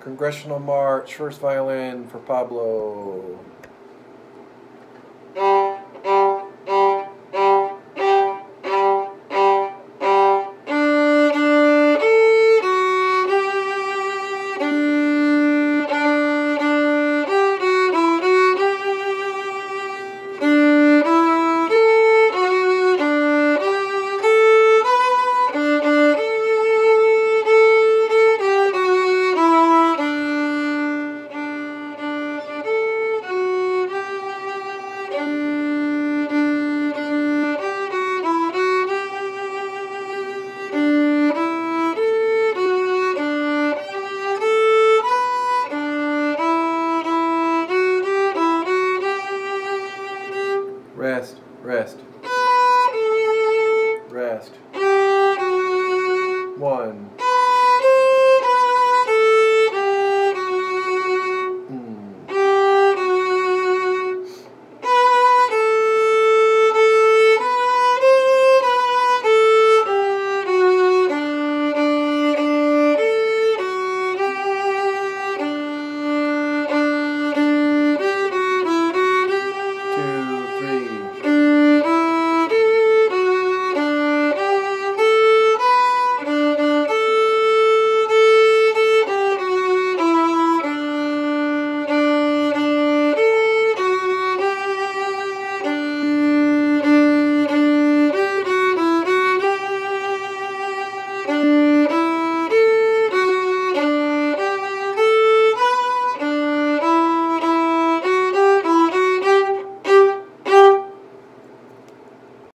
Congressional March, first violin for Pablo. Rest. Rest.